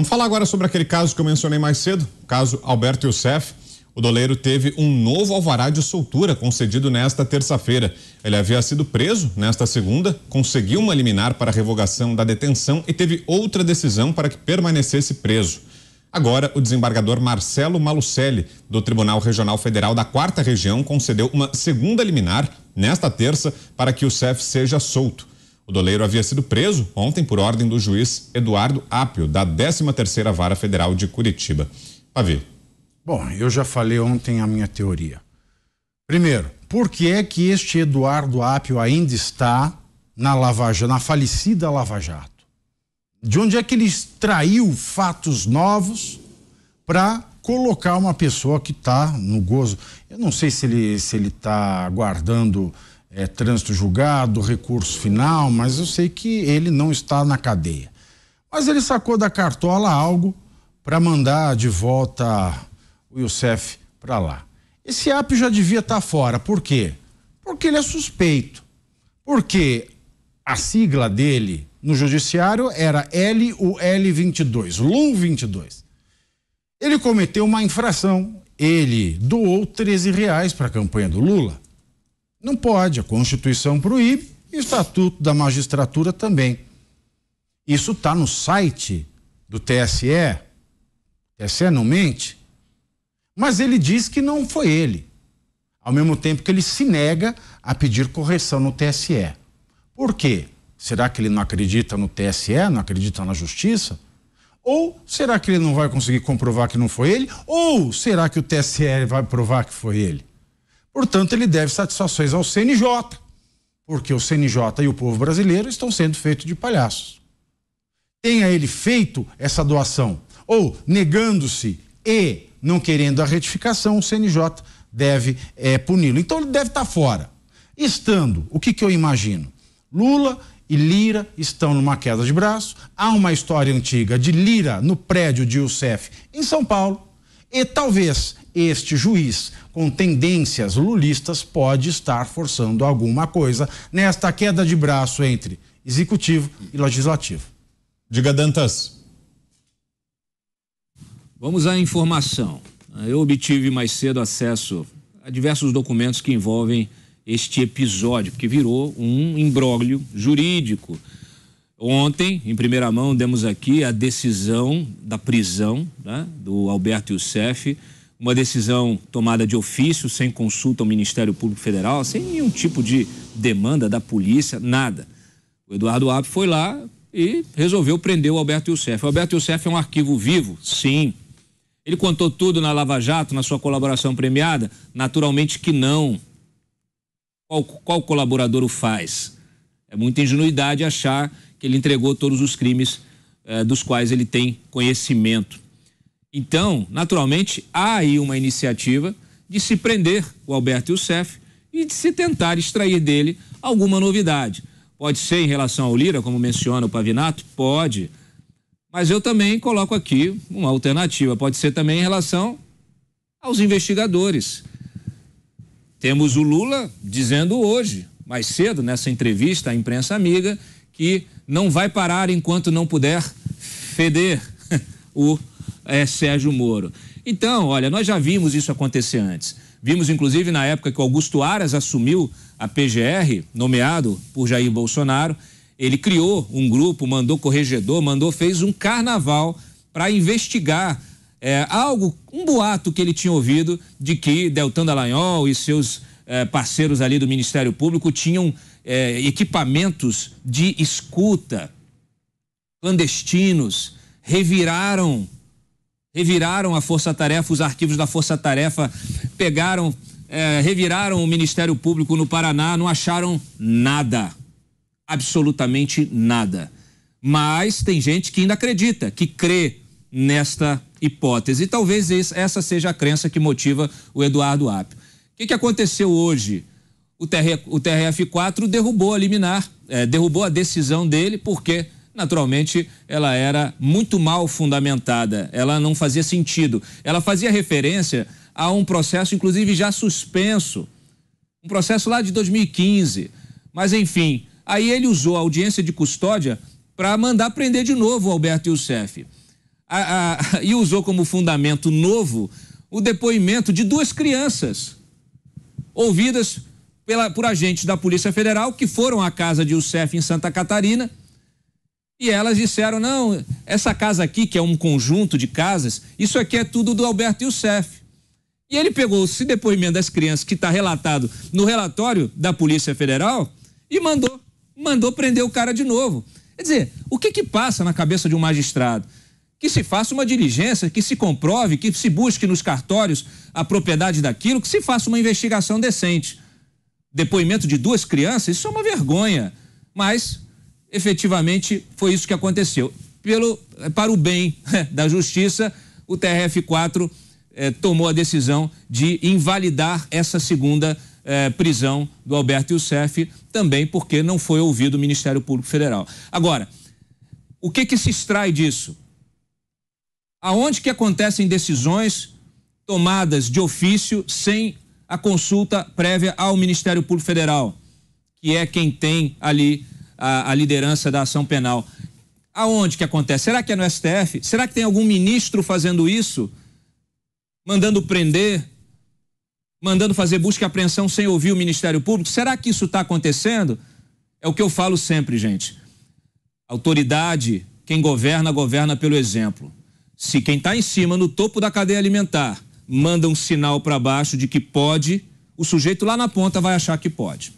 Vamos falar agora sobre aquele caso que eu mencionei mais cedo, o caso Alberto Youssef. O doleiro teve um novo alvará de soltura concedido nesta terça-feira. Ele havia sido preso nesta segunda, conseguiu uma liminar para revogação da detenção e teve outra decisão para que permanecesse preso. Agora, o desembargador Marcelo Malucelli, do Tribunal Regional Federal da Quarta Região, concedeu uma segunda liminar nesta terça para que o CEF seja solto. O doleiro havia sido preso ontem por ordem do juiz Eduardo Apio, da 13ª Vara Federal de Curitiba. Pavi. Bom, eu já falei ontem a minha teoria. Primeiro, por que é que este Eduardo Apio ainda está na Lava na falecida Lava Jato? De onde é que ele extraiu fatos novos para colocar uma pessoa que está no gozo? Eu não sei se ele se ele está aguardando é, trânsito julgado, recurso final, mas eu sei que ele não está na cadeia. Mas ele sacou da cartola algo para mandar de volta o Youssef para lá. Esse app já devia estar tá fora. Por quê? Porque ele é suspeito. Porque a sigla dele no judiciário era LUL22, LUM22. Ele cometeu uma infração. Ele doou 13 reais para a campanha do Lula. Não pode, a Constituição proíbe e o Estatuto da Magistratura também. Isso está no site do TSE. TSE não mente. Mas ele diz que não foi ele. Ao mesmo tempo que ele se nega a pedir correção no TSE. Por quê? Será que ele não acredita no TSE, não acredita na justiça? Ou será que ele não vai conseguir comprovar que não foi ele? Ou será que o TSE vai provar que foi ele? Portanto, ele deve satisfações ao CNJ, porque o CNJ e o povo brasileiro estão sendo feitos de palhaços. Tenha ele feito essa doação ou negando-se e não querendo a retificação, o CNJ deve é, puni-lo. Então ele deve estar fora. Estando, o que, que eu imagino? Lula e Lira estão numa queda de braço. Há uma história antiga de Lira no prédio de Youssef em São Paulo. E talvez este juiz com tendências lulistas pode estar forçando alguma coisa nesta queda de braço entre executivo e legislativo. Diga Dantas. Vamos à informação. Eu obtive mais cedo acesso a diversos documentos que envolvem este episódio, porque virou um imbróglio jurídico. Ontem, em primeira mão, demos aqui a decisão da prisão né, do Alberto Youssef, uma decisão tomada de ofício, sem consulta ao Ministério Público Federal, sem nenhum tipo de demanda da polícia, nada. O Eduardo App foi lá e resolveu prender o Alberto Youssef. O Alberto Youssef é um arquivo vivo? Sim. Ele contou tudo na Lava Jato, na sua colaboração premiada? Naturalmente que não. Qual, qual colaborador o faz? É muita ingenuidade achar que ele entregou todos os crimes eh, dos quais ele tem conhecimento. Então, naturalmente, há aí uma iniciativa de se prender o Alberto Youssef e de se tentar extrair dele alguma novidade. Pode ser em relação ao Lira, como menciona o Pavinato? Pode. Mas eu também coloco aqui uma alternativa. Pode ser também em relação aos investigadores. Temos o Lula dizendo hoje, mais cedo, nessa entrevista à imprensa amiga, que não vai parar enquanto não puder feder o é, Sérgio Moro. Então, olha, nós já vimos isso acontecer antes. Vimos, inclusive, na época que Augusto Aras assumiu a PGR, nomeado por Jair Bolsonaro, ele criou um grupo, mandou corregedor, mandou, fez um carnaval para investigar é, algo, um boato que ele tinha ouvido de que Deltan Dallagnol e seus é, parceiros ali do Ministério Público tinham é, equipamentos de escuta clandestinos, reviraram, reviraram a força-tarefa, os arquivos da força-tarefa, pegaram, é, reviraram o Ministério Público no Paraná, não acharam nada, absolutamente nada. Mas tem gente que ainda acredita, que crê nesta hipótese. E talvez essa seja a crença que motiva o Eduardo Apio. Que, que aconteceu hoje? O, TRF, o TRF4 derrubou a liminar, é, derrubou a decisão dele, porque, naturalmente, ela era muito mal fundamentada, ela não fazia sentido. Ela fazia referência a um processo, inclusive, já suspenso, um processo lá de 2015. Mas, enfim, aí ele usou a audiência de custódia para mandar prender de novo o Alberto Youssef. a, a, e usou como fundamento novo o depoimento de duas crianças ouvidas pela, por agentes da Polícia Federal que foram à casa de Youssef em Santa Catarina e elas disseram: não, essa casa aqui, que é um conjunto de casas, isso aqui é tudo do Alberto Youssef. E ele pegou esse depoimento das crianças que está relatado no relatório da Polícia Federal e mandou, mandou prender o cara de novo. Quer dizer, o que que passa na cabeça de um magistrado? Que se faça uma diligência, que se comprove, que se busque nos cartórios a propriedade daquilo, que se faça uma investigação decente. Depoimento de duas crianças, isso é uma vergonha. Mas, efetivamente, foi isso que aconteceu. Pelo, para o bem da justiça, o TRF4 eh, tomou a decisão de invalidar essa segunda eh, prisão do Alberto Youssef, também porque não foi ouvido o Ministério Público Federal. Agora, o que que se extrai disso? Aonde que acontecem decisões tomadas de ofício sem a consulta prévia ao Ministério Público Federal, que é quem tem ali a, a liderança da ação penal? Aonde que acontece? Será que é no STF? Será que tem algum ministro fazendo isso? mandando prender, mandando fazer busca e apreensão sem ouvir o Ministério Público? Será que isso está acontecendo? É o que eu falo sempre, gente. Autoridade, quem governa, governa pelo exemplo. Se quem está em cima, no topo da cadeia alimentar, manda um sinal para baixo de que pode, o sujeito lá na ponta vai achar que pode.